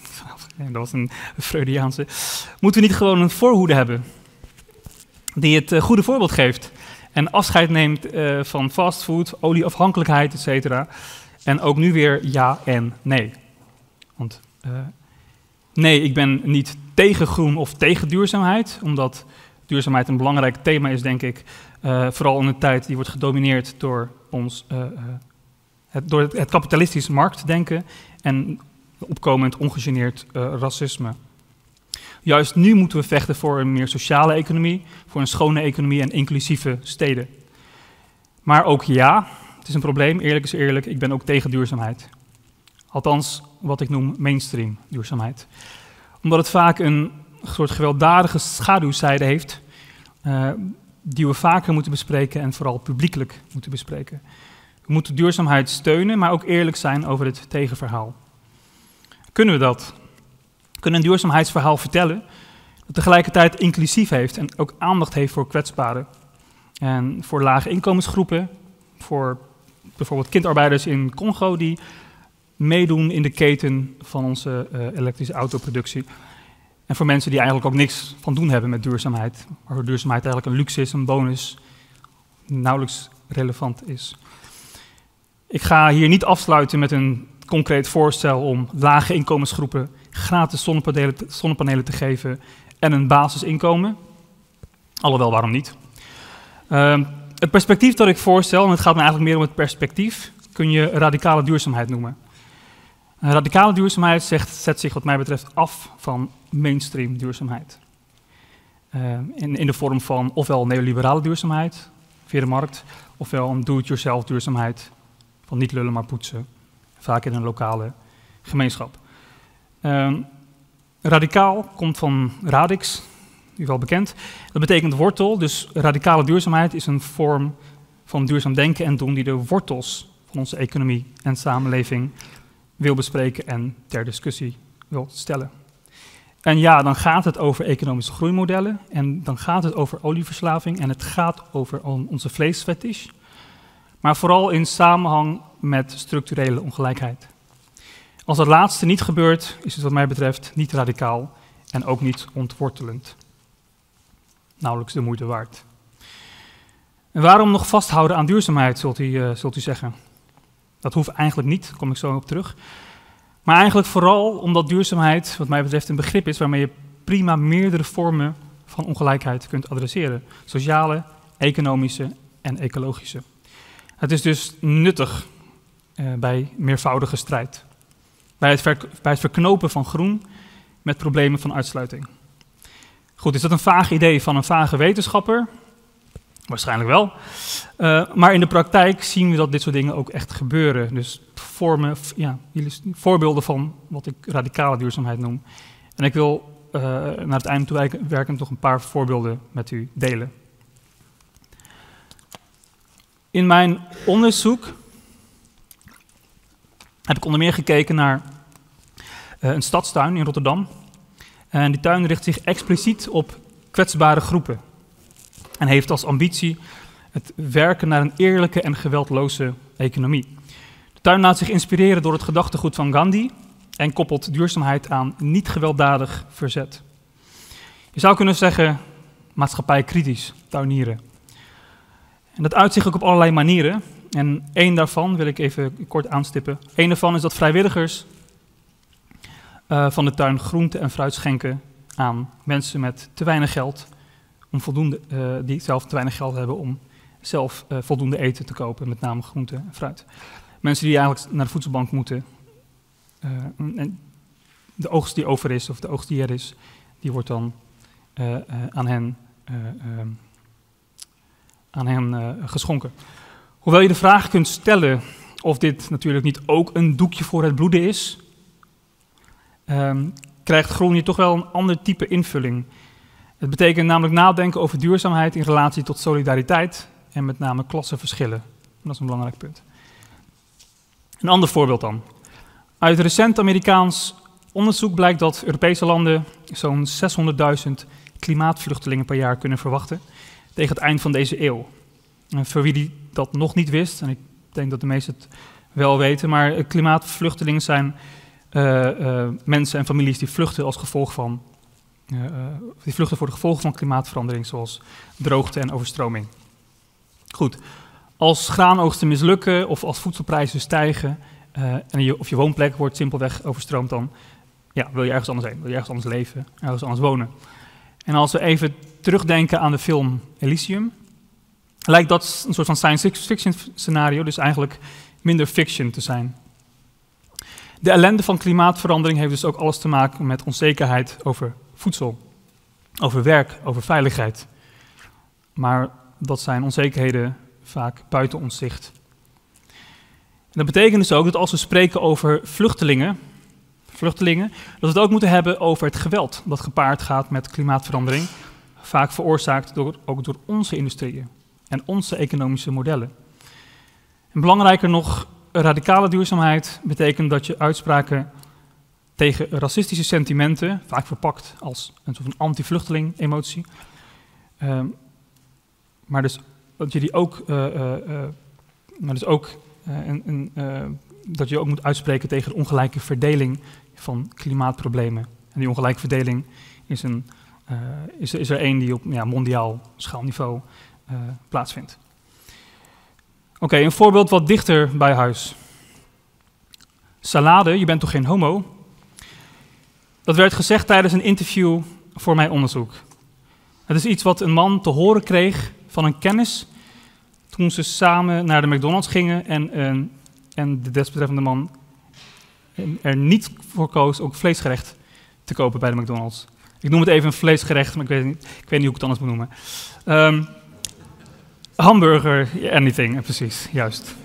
dat was een Freudiaanse. Moeten we niet gewoon een voorhoede hebben? Die het goede voorbeeld geeft. En afscheid neemt uh, van fastfood, olieafhankelijkheid, etc. En ook nu weer ja en nee. Want uh, nee, ik ben niet tegen groen of tegen duurzaamheid, omdat duurzaamheid een belangrijk thema is, denk ik. Vooral in een tijd die wordt gedomineerd door, ons, het, door het, het kapitalistisch marktdenken en opkomend ongegeneerd racisme. Juist nu moeten we vechten voor een meer sociale economie, voor een schone economie en inclusieve steden. Maar ook ja, het is een probleem, eerlijk is eerlijk, ik ben ook tegen duurzaamheid. Althans, wat ik noem mainstream duurzaamheid. Omdat het vaak een soort gewelddadige schaduwzijde heeft, uh, die we vaker moeten bespreken en vooral publiekelijk moeten bespreken. We moeten duurzaamheid steunen, maar ook eerlijk zijn over het tegenverhaal. Kunnen we dat? kunnen een duurzaamheidsverhaal vertellen dat tegelijkertijd inclusief heeft en ook aandacht heeft voor kwetsbaren. En voor lage inkomensgroepen, voor bijvoorbeeld kindarbeiders in Congo die meedoen in de keten van onze uh, elektrische autoproductie. En voor mensen die eigenlijk ook niks van doen hebben met duurzaamheid, waardoor duurzaamheid eigenlijk een luxe is, een bonus, nauwelijks relevant is. Ik ga hier niet afsluiten met een concreet voorstel om lage inkomensgroepen gratis zonnepanelen, zonnepanelen te geven en een basisinkomen. Alhoewel, waarom niet? Uh, het perspectief dat ik voorstel, en het gaat me eigenlijk meer om het perspectief, kun je radicale duurzaamheid noemen. radicale duurzaamheid zegt, zet zich wat mij betreft af van mainstream duurzaamheid. Uh, in, in de vorm van ofwel neoliberale duurzaamheid via de markt, ofwel een do-it-yourself duurzaamheid van niet lullen maar poetsen, vaak in een lokale gemeenschap. Uh, radicaal komt van radix, u wel bekend. Dat betekent wortel, dus radicale duurzaamheid is een vorm van duurzaam denken en doen die de wortels van onze economie en samenleving wil bespreken en ter discussie wil stellen. En ja, dan gaat het over economische groeimodellen en dan gaat het over olieverslaving en het gaat over onze vleesfetish, maar vooral in samenhang met structurele ongelijkheid. Als dat laatste niet gebeurt, is het wat mij betreft niet radicaal en ook niet ontwortelend. Nauwelijks de moeite waard. En waarom nog vasthouden aan duurzaamheid, zult u, uh, zult u zeggen? Dat hoeft eigenlijk niet, daar kom ik zo op terug. Maar eigenlijk vooral omdat duurzaamheid, wat mij betreft, een begrip is waarmee je prima meerdere vormen van ongelijkheid kunt adresseren: sociale, economische en ecologische. Het is dus nuttig uh, bij meervoudige strijd bij het, bij het verknopen van groen met problemen van uitsluiting. Goed, is dat een vaag idee van een vage wetenschapper? Waarschijnlijk wel. Uh, maar in de praktijk zien we dat dit soort dingen ook echt gebeuren. Dus vormen, ja, voorbeelden van wat ik radicale duurzaamheid noem. En ik wil uh, naar het einde toe werken toch een paar voorbeelden met u delen. In mijn onderzoek heb ik onder meer gekeken naar uh, een stadstuin in Rotterdam. En die tuin richt zich expliciet op kwetsbare groepen. En heeft als ambitie het werken naar een eerlijke en geweldloze economie. De tuin laat zich inspireren door het gedachtegoed van Gandhi en koppelt duurzaamheid aan niet gewelddadig verzet. Je zou kunnen zeggen maatschappij kritisch tuinieren. En dat uitzicht ook op allerlei manieren. En één daarvan wil ik even kort aanstippen. Eén daarvan is dat vrijwilligers uh, van de tuin groente en fruit schenken aan mensen met te weinig geld, om voldoende, uh, die zelf te weinig geld hebben om zelf uh, voldoende eten te kopen, met name groente en fruit. Mensen die eigenlijk naar de voedselbank moeten. en de oogst die over is, of de oogst die er is, die wordt dan aan hen, ehm, aan hen geschonken. Hoewel je de vraag kunt stellen of dit natuurlijk niet ook een doekje voor het bloeden is, um, krijgt groen hier toch wel een ander type invulling. Het betekent namelijk nadenken over duurzaamheid in relatie tot solidariteit en met name klassenverschillen. Dat is een belangrijk punt. Een ander voorbeeld dan. Uit recent Amerikaans onderzoek blijkt dat Europese landen zo'n 600.000 klimaatvluchtelingen per jaar kunnen verwachten tegen het eind van deze eeuw. Voor wie die dat nog niet wist, en ik denk dat de meesten het wel weten, maar klimaatvluchtelingen zijn uh, uh, mensen en families die vluchten als gevolg van die vluchten voor de gevolgen van klimaatverandering, zoals droogte en overstroming. Goed, als graanoogsten mislukken of als voedselprijzen stijgen en je, of je woonplek wordt simpelweg overstroomd, dan ja, wil je ergens anders heen, wil je ergens anders leven, ergens anders wonen. En als we even terugdenken aan de film Elysium, lijkt dat een soort van science fiction scenario, dus eigenlijk minder fiction te zijn. De ellende van klimaatverandering heeft dus ook alles te maken met onzekerheid over voedsel, over werk, over veiligheid. Maar dat zijn onzekerheden vaak buiten ons zicht. En dat betekent dus ook dat als we spreken over vluchtelingen, vluchtelingen, dat we het ook moeten hebben over het geweld dat gepaard gaat met klimaatverandering, vaak veroorzaakt door, ook door onze industrieën en onze economische modellen. En belangrijker nog, radicale duurzaamheid betekent dat je uitspraken tegen racistische sentimenten, vaak verpakt als een soort van anti-vluchteling-emotie, uh, maar dus dat je die ook, uh, uh, maar dus ook dat je ook moet uitspreken tegen ongelijke verdeling van klimaatproblemen. En die ongelijke verdeling is, een, is, is er één die op ja, mondiaal schaalniveau plaatsvindt. Oké, een voorbeeld wat dichter bij huis. Salade, je bent toch geen homo? Dat werd gezegd tijdens een interview voor mijn onderzoek. Het is iets wat een man te horen kreeg van een kennis toen ze samen naar de McDonald's gingen en, en, en de desbetreffende man er niet voor koos ook vleesgerecht te kopen bij de McDonald's. Ik noem het even een vleesgerecht, maar ik weet niet, ik weet niet hoe ik het anders moet noemen. Um, hamburger, anything, precies, juist.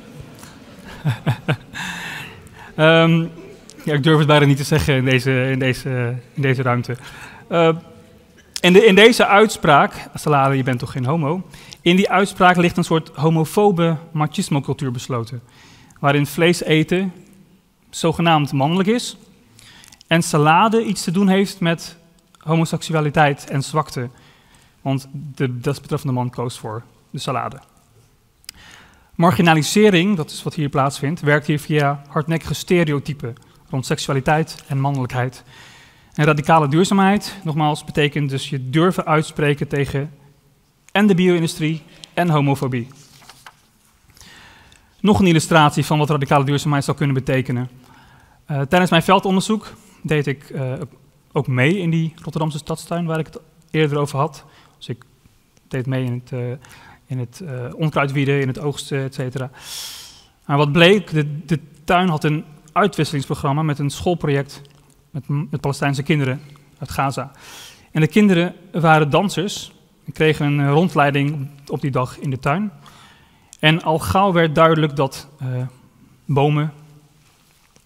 um, ja, ik durf het bijna niet te zeggen in deze, in deze, in deze ruimte. Uh, in, de, in deze uitspraak, Salade, je bent toch geen homo? In die uitspraak ligt een soort homofobe machismo-cultuur besloten. Waarin vlees eten zogenaamd mannelijk is. En salade iets te doen heeft met homoseksualiteit en zwakte. Want de desbetreffende man koos voor de salade. Marginalisering, dat is wat hier plaatsvindt, werkt hier via hardnekkige stereotypen rond seksualiteit en mannelijkheid. En radicale duurzaamheid, nogmaals, betekent dus je durven uitspreken tegen en de bio-industrie en homofobie. Nog een illustratie van wat radicale duurzaamheid zou kunnen betekenen. Uh, tijdens mijn veldonderzoek deed ik uh, ook mee in die Rotterdamse stadstuin waar ik het eerder over had. Dus ik deed mee in het, uh, in het onkruidwieden, in het oogsten, et cetera. Maar wat bleek, de, de tuin had een uitwisselingsprogramma met een schoolproject met, met Palestijnse kinderen uit Gaza. En de kinderen waren dansers en kregen een rondleiding op die dag in de tuin. En al gauw werd duidelijk dat uh, bomen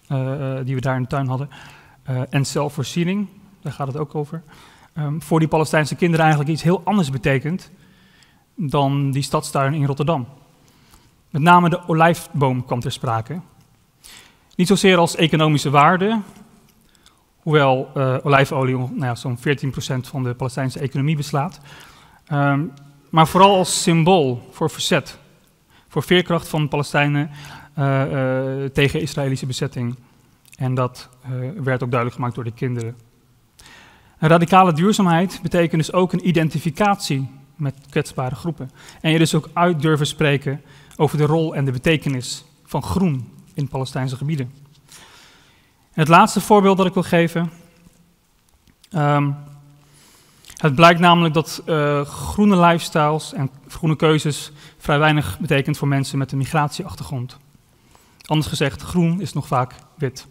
uh, die we daar in de tuin hadden uh, en zelfvoorziening, daar gaat het ook over, um, voor die Palestijnse kinderen eigenlijk iets heel anders betekent dan die stadstuin in Rotterdam. Met name de olijfboom kwam ter sprake. Niet zozeer als economische waarde, hoewel uh, olijfolie nou ja, zo'n 14% van de Palestijnse economie beslaat, um, maar vooral als symbool voor verzet, voor veerkracht van Palestijnen uh, uh, tegen Israëlische bezetting. En dat werd ook duidelijk gemaakt door de kinderen. Radicale duurzaamheid betekent dus ook een identificatie met kwetsbare groepen. En je dus ook uit durven spreken over de rol en de betekenis van groen in Palestijnse gebieden. En het laatste voorbeeld dat ik wil geven. Um, het blijkt namelijk dat uh, groene lifestyles en groene keuzes vrij weinig betekent voor mensen met een migratieachtergrond. Anders gezegd, groen is nog vaak wit.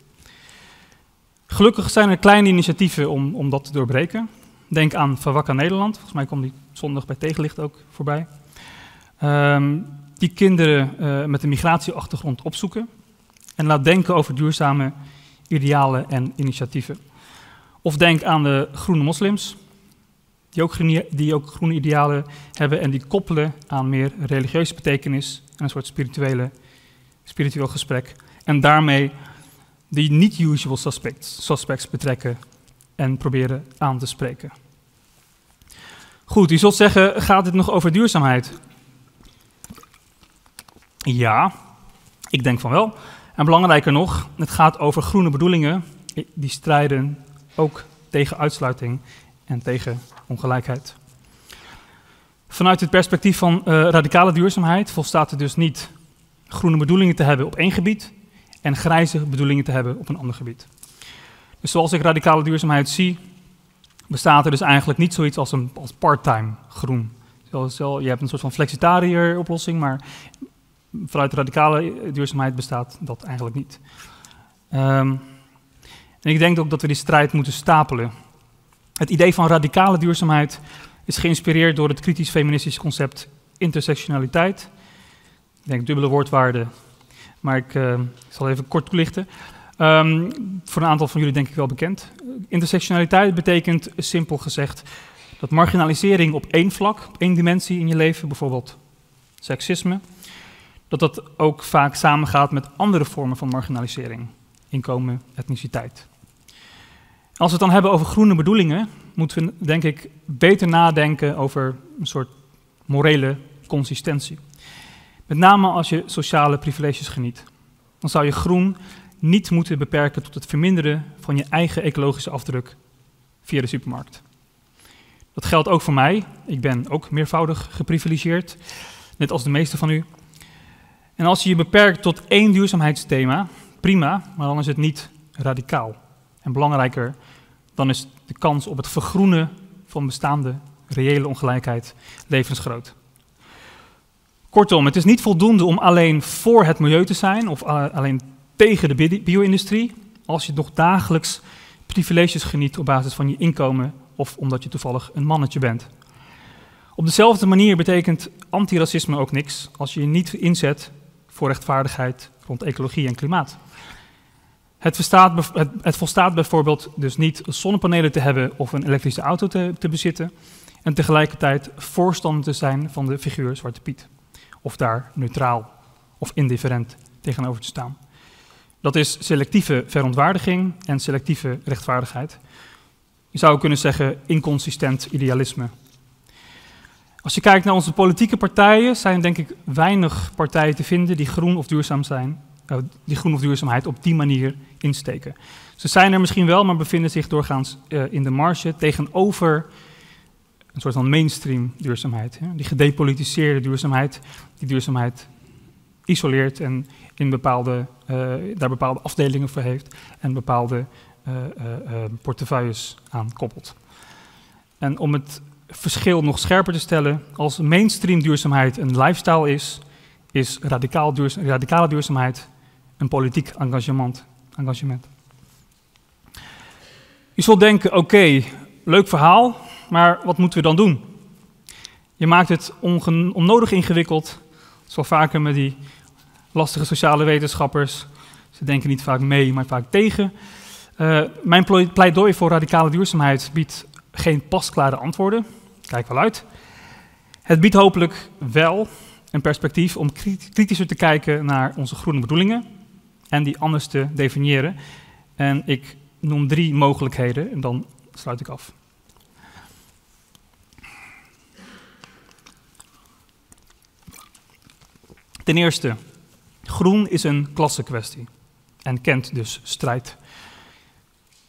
Gelukkig zijn er kleine initiatieven om, om dat te doorbreken. Denk aan Fawakka Nederland, volgens mij komt die zondag bij Tegenlicht ook voorbij. Um, die kinderen uh, met een migratieachtergrond opzoeken en laat denken over duurzame idealen en initiatieven. Of denk aan de groene moslims, die ook, die ook groene idealen hebben en die koppelen aan meer religieuze betekenis en een soort spirituele, spiritueel gesprek. En daarmee die niet-usual suspects, suspects betrekken en proberen aan te spreken. Goed, u zult zeggen, gaat dit nog over duurzaamheid? Ja, ik denk van wel. En belangrijker nog, het gaat over groene bedoelingen die strijden ook tegen uitsluiting en tegen ongelijkheid. Vanuit het perspectief van uh, radicale duurzaamheid volstaat het dus niet groene bedoelingen te hebben op één gebied en grijze bedoelingen te hebben op een ander gebied. Dus zoals ik radicale duurzaamheid zie, bestaat er dus eigenlijk niet zoiets als een als part-time groen. Je hebt een soort van flexitariër oplossing, maar vanuit radicale duurzaamheid bestaat dat eigenlijk niet. Um, en ik denk ook dat we die strijd moeten stapelen. Het idee van radicale duurzaamheid is geïnspireerd door het kritisch feministisch concept intersectionaliteit. Ik denk dubbele woordwaarde, maar ik uh, zal even kort toelichten. Um, voor een aantal van jullie denk ik wel bekend. Intersectionaliteit betekent simpel gezegd dat marginalisering op één vlak, op één dimensie in je leven, bijvoorbeeld seksisme, dat dat ook vaak samengaat met andere vormen van marginalisering, inkomen, etniciteit. Als we het dan hebben over groene bedoelingen, moeten we denk ik beter nadenken over een soort morele consistentie. Met name als je sociale privileges geniet. Dan zou je groen niet moeten beperken tot het verminderen van je eigen ecologische afdruk via de supermarkt. Dat geldt ook voor mij. Ik ben ook meervoudig geprivilegeerd, net als de meeste van u. En als je je beperkt tot één duurzaamheidsthema, prima, maar dan is het niet radicaal. En belangrijker, dan is de kans op het vergroenen van bestaande reële ongelijkheid levensgroot. Kortom, het is niet voldoende om alleen voor het milieu te zijn of alleen tegen de bio-industrie, als je nog dagelijks privileges geniet op basis van je inkomen of omdat je toevallig een mannetje bent. Op dezelfde manier betekent antiracisme ook niks als je je niet inzet voor rechtvaardigheid rond ecologie en klimaat. Het, verstaat, het, volstaat bijvoorbeeld dus niet zonnepanelen te hebben of een elektrische auto te, te bezitten en tegelijkertijd voorstander te zijn van de figuur Zwarte Piet. Of daar neutraal of indifferent tegenover te staan. Dat is selectieve verontwaardiging en selectieve rechtvaardigheid. Je zou kunnen zeggen inconsistent idealisme. Als je kijkt naar onze politieke partijen, zijn denk ik weinig partijen te vinden die groen of duurzaam zijn, uh, die groen of duurzaamheid op die manier insteken. Ze zijn er misschien wel, maar bevinden zich doorgaans uh, in de marge tegenover een soort van mainstream duurzaamheid. Die gedepolitiseerde duurzaamheid, die duurzaamheid isoleert en in bepaalde, uh, daar bepaalde afdelingen voor heeft en bepaalde portefeuilles aan koppelt. En om het verschil nog scherper te stellen, als mainstream duurzaamheid een lifestyle is, is radicaal radicale duurzaamheid een politiek engagement. engagement. Je zult denken, oké, leuk verhaal, maar wat moeten we dan doen? Je maakt het onnodig ingewikkeld, zoals vaker met die lastige sociale wetenschappers. Ze denken niet vaak mee, maar vaak tegen. Uh, mijn pleidooi voor radicale duurzaamheid biedt geen pasklare antwoorden. Kijk wel uit. Het biedt hopelijk wel een perspectief om kritischer te kijken naar onze groene bedoelingen en die anders te definiëren. En ik noem drie mogelijkheden en dan sluit ik af. Ten eerste, groen is een klassenkwestie en kent dus strijd.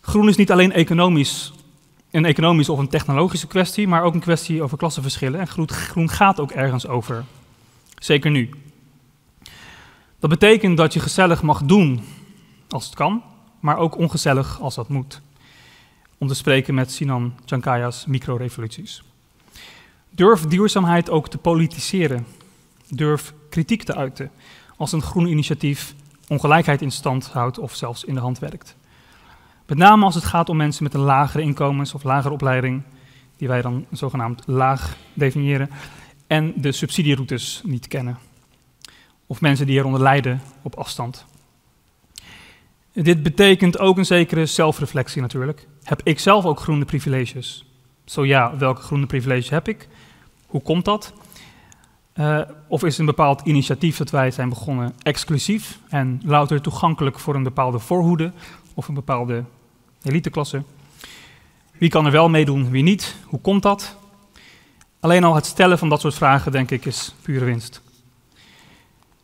Groen is niet alleen economisch, een economische of een technologische kwestie, maar ook een kwestie over klassenverschillen. En groen, gaat ook ergens over. Zeker nu. Dat betekent dat je gezellig mag doen als het kan, maar ook ongezellig als dat moet. Om te spreken met Sinan Chankaya's microrevoluties. Durf duurzaamheid ook te politiseren. Durf kritiek te uiten als een groen initiatief ongelijkheid in stand houdt of zelfs in de hand werkt. Met name als het gaat om mensen met een lagere inkomens of lagere opleiding, die wij dan zogenaamd laag definiëren, en de subsidieroutes niet kennen. Of mensen die eronder lijden op afstand. Dit betekent ook een zekere zelfreflectie natuurlijk. Heb ik zelf ook groene privileges? Zo ja, welke groene privilege heb ik? Hoe komt dat? Uh, of is een bepaald initiatief dat wij zijn begonnen exclusief en louter toegankelijk voor een bepaalde voorhoede of een bepaalde eliteklasse? Wie kan er wel meedoen, wie niet? Hoe komt dat? Alleen al het stellen van dat soort vragen, denk ik, is pure winst.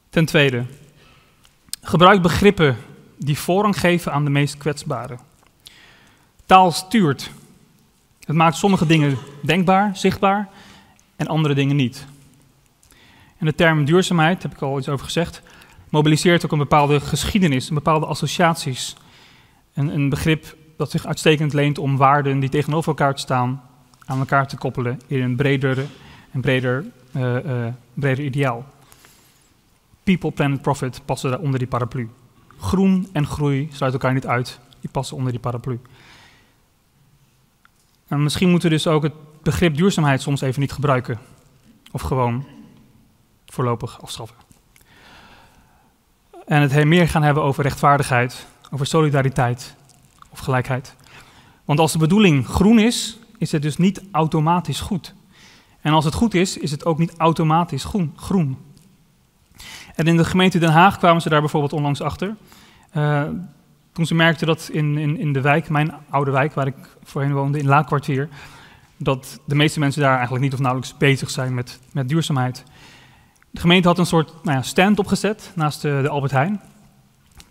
Ten tweede, gebruik begrippen die voorrang geven aan de meest kwetsbaren. Taal stuurt. Het maakt sommige dingen denkbaar, zichtbaar en andere dingen niet. En de term duurzaamheid, heb ik al iets over gezegd, mobiliseert ook een bepaalde geschiedenis, een bepaalde associaties. Een, een begrip dat zich uitstekend leent om waarden die tegenover elkaar staan, aan elkaar te koppelen in een breder, een breder, uh, uh, breder ideaal. People, planet, profit passen daar onder die paraplu. Groen en groei sluiten elkaar niet uit, die passen onder die paraplu. En misschien moeten we dus ook het begrip duurzaamheid soms even niet gebruiken. Of gewoon voorlopig afschaffen. En het meer gaan hebben over rechtvaardigheid, over solidariteit of gelijkheid. Want als de bedoeling groen is, is het dus niet automatisch goed. En als het goed is, is het ook niet automatisch groen. groen. En in de gemeente Den Haag kwamen ze daar bijvoorbeeld onlangs achter. Uh, toen ze merkten dat in, in, in de wijk, mijn oude wijk waar ik voorheen woonde, in Laakkwartier, dat de meeste mensen daar eigenlijk niet of nauwelijks bezig zijn met, met duurzaamheid. De gemeente had een soort nou ja, stand opgezet naast de, de, Albert Heijn.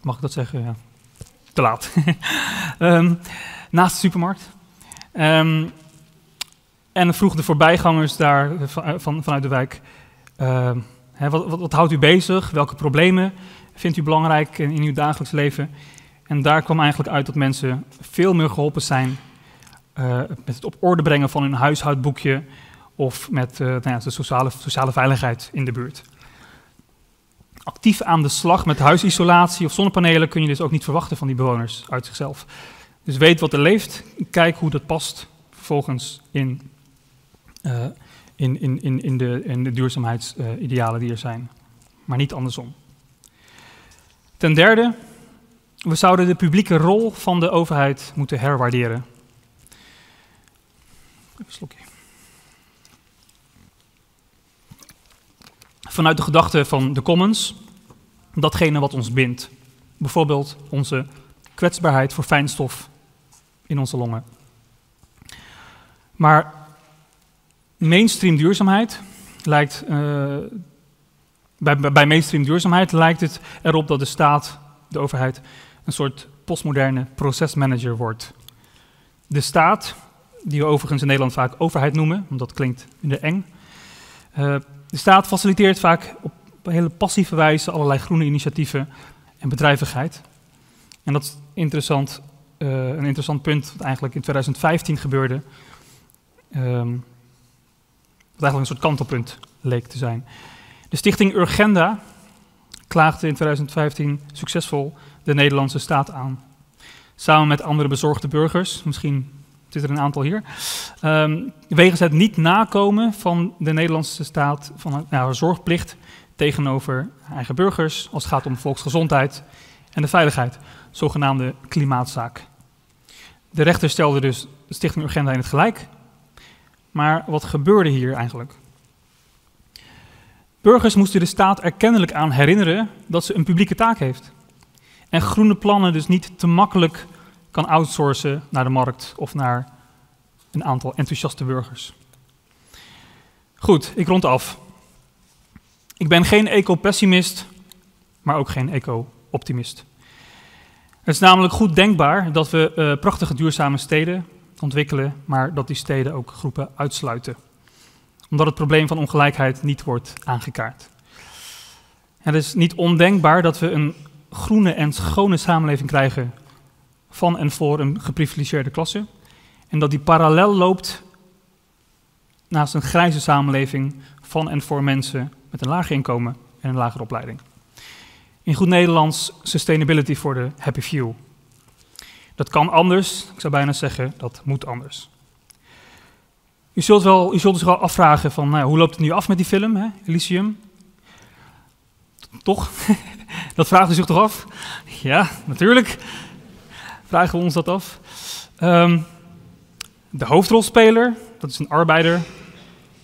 Mag ik dat zeggen? Ja. Te laat. um, naast de supermarkt. Um, en vroeg de voorbijgangers daar van, van, vanuit de wijk: uh, hè, wat, wat, houdt u bezig? Welke problemen vindt u belangrijk in, uw dagelijks leven? En daar kwam eigenlijk uit dat mensen veel meer geholpen zijn met het op orde brengen van hun huishoudboekje of met uh, nou ja, de sociale, sociale veiligheid in de buurt. Actief aan de slag met huisisolatie of zonnepanelen kun je dus ook niet verwachten van die bewoners uit zichzelf. Dus weet wat er leeft, kijk hoe dat past vervolgens in, uh, in, in, in, in, de, in de duurzaamheidsidealen die er zijn, maar niet andersom. Ten derde, we zouden de publieke rol van de overheid moeten herwaarderen. Even een slokje. Vanuit de gedachte van de commons, datgene wat ons bindt. Bijvoorbeeld onze kwetsbaarheid voor fijnstof in onze longen. Maar mainstream duurzaamheid lijkt. Uh, bij, bij mainstream duurzaamheid lijkt het erop dat de staat, de overheid, een soort postmoderne procesmanager wordt. De staat, die we overigens in Nederland vaak overheid noemen, omdat dat klinkt minder eng. Uh, de staat faciliteert vaak op een hele passieve wijze allerlei groene initiatieven en bedrijvigheid. En dat is interessant, uh, een interessant punt wat eigenlijk in 2015 gebeurde. Um, wat eigenlijk een soort kantelpunt leek te zijn. De stichting Urgenda klaagde in 2015 succesvol de Nederlandse staat aan. Samen met andere bezorgde burgers, misschien zit er een aantal hier, um, wegens het niet nakomen van de Nederlandse staat van nou, zorgplicht tegenover eigen burgers als het gaat om volksgezondheid en de veiligheid, zogenaamde klimaatzaak. De rechter stelde dus Stichting Urgenda in het gelijk. Maar wat gebeurde hier eigenlijk? Burgers moesten de staat erkennelijk aan herinneren dat ze een publieke taak heeft. En groene plannen dus niet te makkelijk kan outsourcen naar de markt of naar een aantal enthousiaste burgers. Goed, ik rond af. Ik ben geen eco-pessimist, maar ook geen eco-optimist. Het is namelijk goed denkbaar dat we uh, prachtige duurzame steden ontwikkelen, maar dat die steden ook groepen uitsluiten. Omdat het probleem van ongelijkheid niet wordt aangekaart. Het is niet ondenkbaar dat we een groene en schone samenleving krijgen van en voor een geprivilegeerde klasse. En dat die parallel loopt naast een grijze samenleving van en voor mensen met een laag inkomen en een lagere opleiding. In goed Nederlands, sustainability voor de happy few. Dat kan anders, ik zou bijna zeggen, dat moet anders. U zult, wel, u zult zich wel afvragen van, nou, hoe loopt het nu af met die film, hè? Elysium? Toch? dat vraagt u zich toch af? Ja, natuurlijk vragen we ons dat af. Um, de hoofdrolspeler, dat is een arbeider,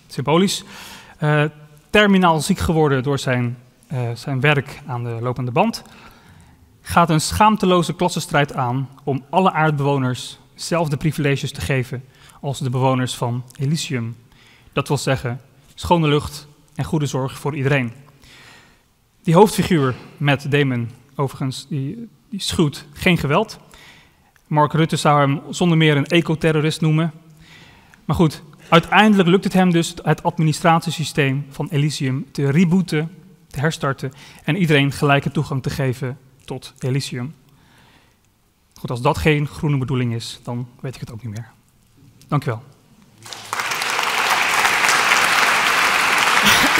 symbolisch, uh, terminaal ziek geworden door zijn, uh, zijn werk aan de lopende band, gaat een schaamteloze klassenstrijd aan om alle aardbewoners dezelfde privileges te geven als de bewoners van Elysium. Dat wil zeggen, schone lucht en goede zorg voor iedereen. Die hoofdfiguur met Damon, overigens, die, die schuwt geen geweld. Mark Rutte zou hem zonder meer een ecoterrorist noemen. Maar goed, uiteindelijk lukt het hem dus het administratiesysteem van Elysium te rebooten, te herstarten en iedereen gelijke toegang te geven tot Elysium. Goed, als dat geen groene bedoeling is, dan weet ik het ook niet meer. Dank u wel.